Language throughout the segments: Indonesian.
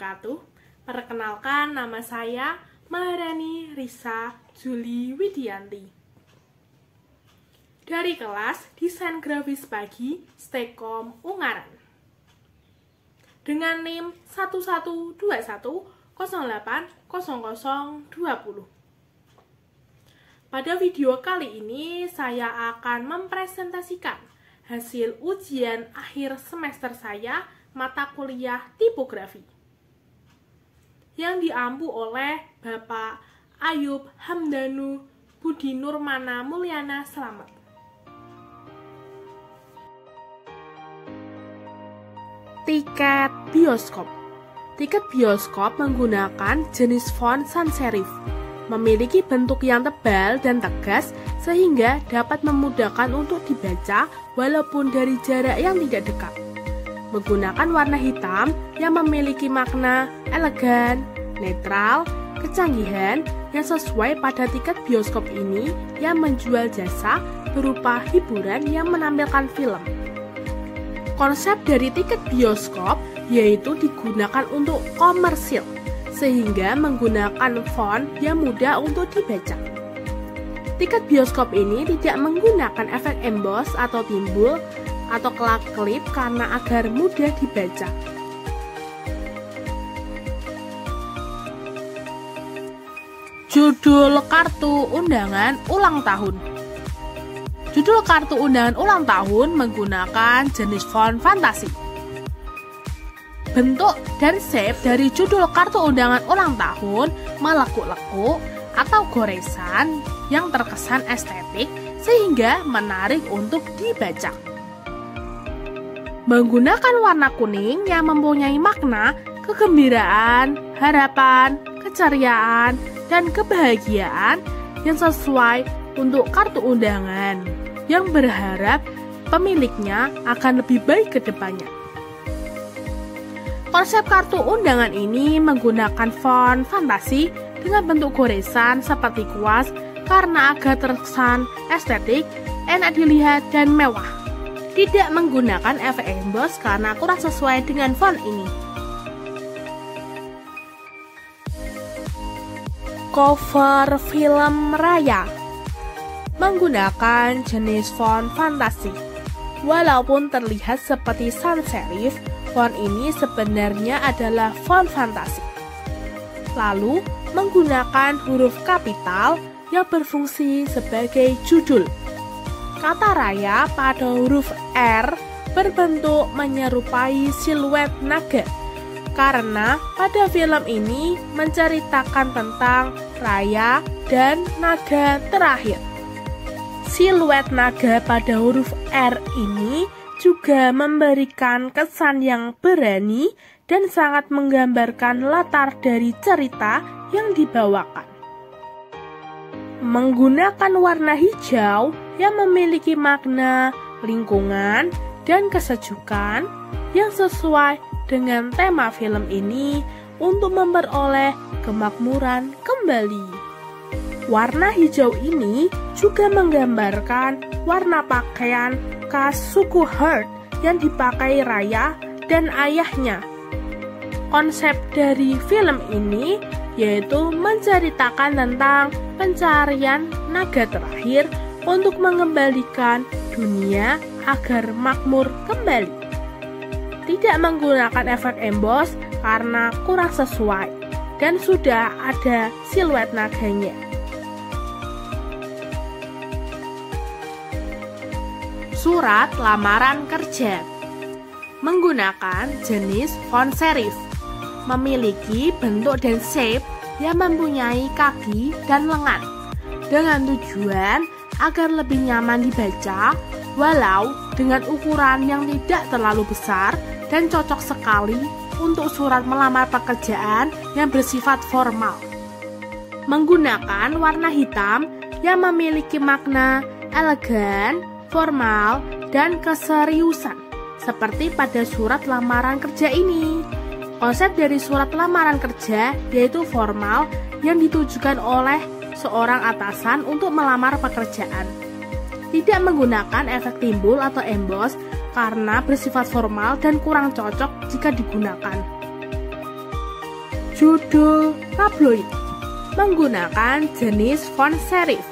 wabarakatuh. Perkenalkan nama saya Maharani Risa Juli Widianti. Dari kelas Desain Grafis Pagi Stekom Ungaran. Dengan NIM 1121080020. Pada video kali ini saya akan mempresentasikan hasil ujian akhir semester saya mata kuliah tipografi yang diampu oleh Bapak Ayub Hamdanu Budi Nurmana Mulyana Selamat. Tiket bioskop Tiket bioskop menggunakan jenis font sans serif memiliki bentuk yang tebal dan tegas sehingga dapat memudahkan untuk dibaca walaupun dari jarak yang tidak dekat. Menggunakan warna hitam yang memiliki makna elegan, netral, kecanggihan yang sesuai pada tiket bioskop ini yang menjual jasa berupa hiburan yang menampilkan film. Konsep dari tiket bioskop yaitu digunakan untuk komersil sehingga menggunakan font yang mudah untuk dibaca. Tiket bioskop ini tidak menggunakan efek emboss atau timbul atau kelap-kelip karena agar mudah dibaca. Judul kartu undangan ulang tahun Judul kartu undangan ulang tahun menggunakan jenis font fantasi. Bentuk dan shape dari judul kartu undangan ulang tahun melekuk-lekuk atau goresan yang terkesan estetik sehingga menarik untuk dibaca. Menggunakan warna kuning yang mempunyai makna kegembiraan, harapan, keceriaan, dan kebahagiaan yang sesuai untuk kartu undangan yang berharap pemiliknya akan lebih baik ke depannya. Konsep kartu undangan ini menggunakan font fantasi dengan bentuk goresan seperti kuas karena agar terkesan estetik, enak dilihat, dan mewah. Tidak menggunakan efek emboss karena kurang sesuai dengan font ini. Cover film raya menggunakan jenis font fantasi. Walaupun terlihat seperti sans serif, Font ini sebenarnya adalah font fantasi. Lalu, menggunakan huruf kapital yang berfungsi sebagai judul. Kata raya pada huruf R berbentuk menyerupai siluet naga karena pada film ini menceritakan tentang raya dan naga terakhir. Siluet naga pada huruf R ini juga memberikan kesan yang berani dan sangat menggambarkan latar dari cerita yang dibawakan. Menggunakan warna hijau yang memiliki makna lingkungan dan kesejukan yang sesuai dengan tema film ini untuk memperoleh kemakmuran kembali. Warna hijau ini juga menggambarkan warna pakaian khas suku Herd yang dipakai Raya dan ayahnya. Konsep dari film ini yaitu menceritakan tentang pencarian naga terakhir untuk mengembalikan dunia agar makmur kembali. Tidak menggunakan efek emboss karena kurang sesuai dan sudah ada siluet naganya. surat lamaran kerja menggunakan jenis font serif memiliki bentuk dan shape yang mempunyai kaki dan lengan dengan tujuan agar lebih nyaman dibaca walau dengan ukuran yang tidak terlalu besar dan cocok sekali untuk surat melamar pekerjaan yang bersifat formal menggunakan warna hitam yang memiliki makna elegan formal, dan keseriusan, seperti pada surat lamaran kerja ini. Konsep dari surat lamaran kerja yaitu formal yang ditujukan oleh seorang atasan untuk melamar pekerjaan. Tidak menggunakan efek timbul atau emboss karena bersifat formal dan kurang cocok jika digunakan. Judul tabloid menggunakan jenis font serif.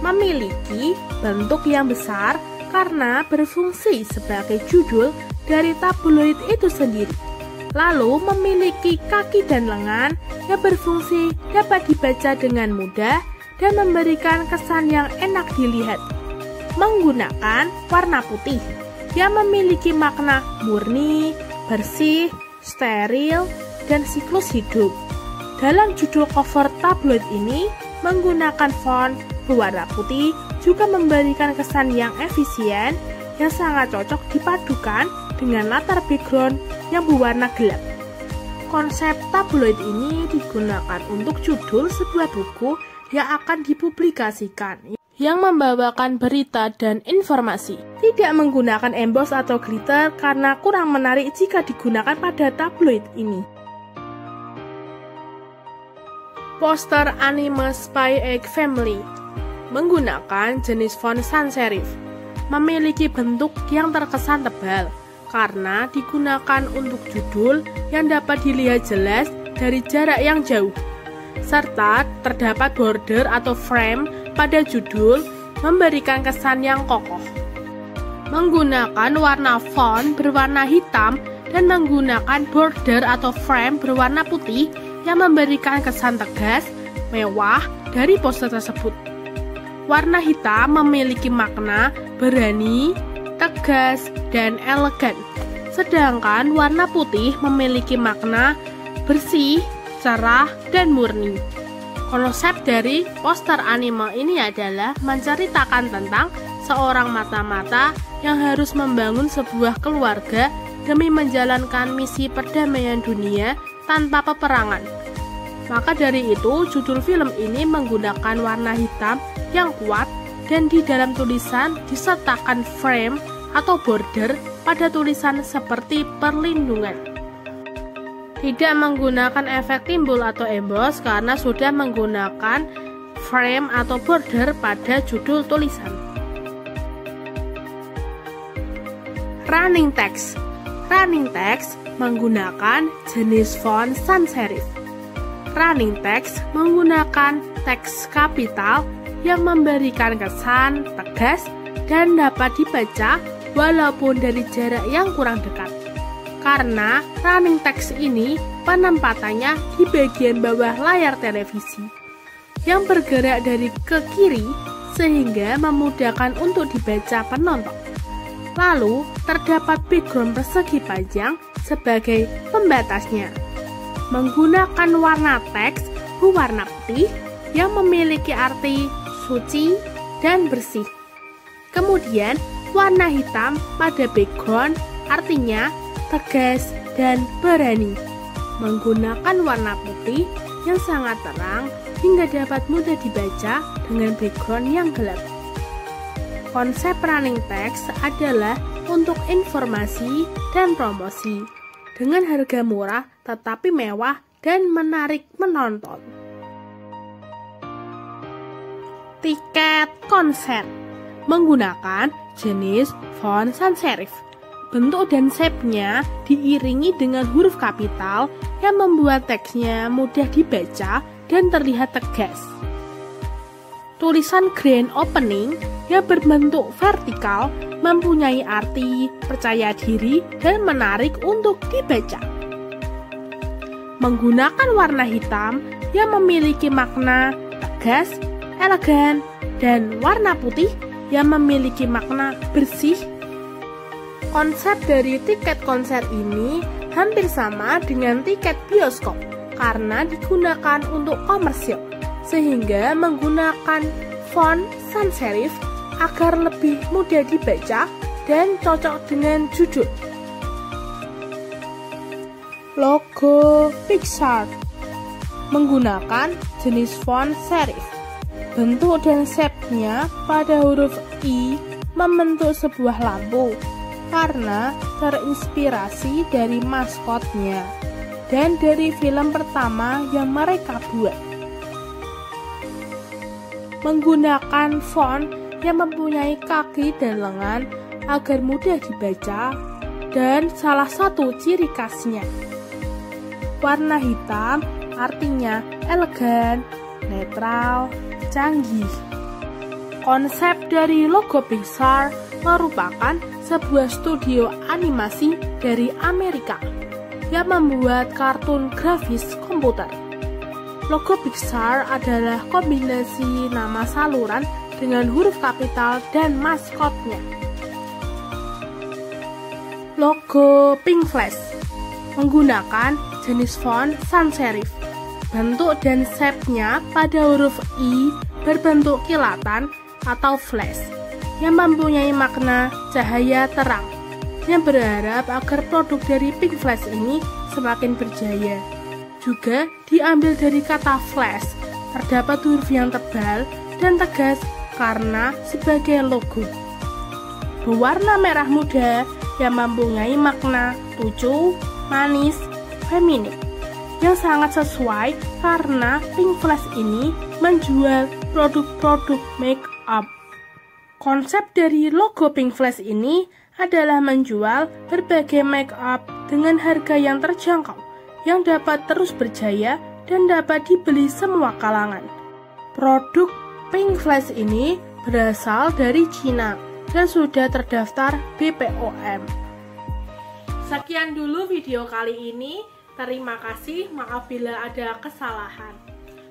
Memiliki bentuk yang besar karena berfungsi sebagai judul dari tabloid itu sendiri. Lalu memiliki kaki dan lengan yang berfungsi dapat dibaca dengan mudah dan memberikan kesan yang enak dilihat. Menggunakan warna putih yang memiliki makna murni, bersih, steril, dan siklus hidup. Dalam judul cover tabloid ini, menggunakan font berwarna putih juga memberikan kesan yang efisien yang sangat cocok dipadukan dengan latar background yang berwarna gelap. Konsep tabloid ini digunakan untuk judul sebuah buku yang akan dipublikasikan yang membawakan berita dan informasi. Tidak menggunakan emboss atau glitter karena kurang menarik jika digunakan pada tabloid ini. Poster anime Spy Egg Family menggunakan jenis font sans serif memiliki bentuk yang terkesan tebal karena digunakan untuk judul yang dapat dilihat jelas dari jarak yang jauh serta terdapat border atau frame pada judul memberikan kesan yang kokoh. Menggunakan warna font berwarna hitam dan menggunakan border atau frame berwarna putih yang memberikan kesan tegas, mewah dari poster tersebut. Warna hitam memiliki makna berani, tegas, dan elegan. Sedangkan warna putih memiliki makna bersih, cerah, dan murni. Konsep dari poster anime ini adalah menceritakan tentang seorang mata-mata yang harus membangun sebuah keluarga demi menjalankan misi perdamaian dunia tanpa peperangan. Maka dari itu, judul film ini menggunakan warna hitam yang kuat dan di dalam tulisan disertakan frame atau border pada tulisan seperti perlindungan tidak menggunakan efek timbul atau emboss karena sudah menggunakan frame atau border pada judul tulisan. Running text Running text menggunakan jenis font sans serif. Running text menggunakan teks kapital yang memberikan kesan tegas dan dapat dibaca walaupun dari jarak yang kurang dekat karena running text ini penempatannya di bagian bawah layar televisi yang bergerak dari ke kiri sehingga memudahkan untuk dibaca penonton. Lalu, terdapat background persegi panjang sebagai pembatasnya. Menggunakan warna teks berwarna putih yang memiliki arti suci dan bersih. Kemudian, warna hitam pada background artinya tegas, dan berani. Menggunakan warna putih yang sangat terang hingga dapat mudah dibaca dengan background yang gelap. Konsep running text adalah untuk informasi dan promosi dengan harga murah tetapi mewah dan menarik menonton. Tiket konser menggunakan jenis font sans serif Bentuk dan shape-nya diiringi dengan huruf kapital yang membuat teksnya mudah dibaca dan terlihat tegas. Tulisan grand opening yang berbentuk vertikal mempunyai arti percaya diri dan menarik untuk dibaca. Menggunakan warna hitam yang memiliki makna tegas, elegan, dan warna putih yang memiliki makna bersih Konsep dari tiket konser ini hampir sama dengan tiket bioskop karena digunakan untuk komersil, sehingga menggunakan font sans serif agar lebih mudah dibaca dan cocok dengan judul. Logo Pixar menggunakan jenis font serif. Bentuk dan shape-nya pada huruf I membentuk sebuah lampu karena terinspirasi dari maskotnya dan dari film pertama yang mereka buat. Menggunakan font yang mempunyai kaki dan lengan agar mudah dibaca dan salah satu ciri khasnya. warna hitam artinya elegan, netral, canggih. Konsep dari logo Pixar merupakan sebuah studio animasi dari Amerika yang membuat kartun grafis komputer. Logo Pixar adalah kombinasi nama saluran dengan huruf kapital dan maskotnya. Logo Pink Flash menggunakan jenis font sans serif. Bentuk dan shape-nya pada huruf I berbentuk kilatan atau flash yang mempunyai makna cahaya terang yang berharap agar produk dari Pink Flash ini semakin berjaya. Juga diambil dari kata flash, terdapat huruf yang tebal dan tegas karena sebagai logo. Berwarna merah muda yang mempunyai makna lucu, manis, feminin yang sangat sesuai karena Pink Flash ini menjual produk-produk make up. Konsep dari logo Pink Flash ini adalah menjual berbagai make up dengan harga yang terjangkau yang dapat terus berjaya dan dapat dibeli semua kalangan. Produk Pink Flash ini berasal dari Cina dan sudah terdaftar BPOM. Sekian dulu video kali ini. Terima kasih, maaf bila ada kesalahan.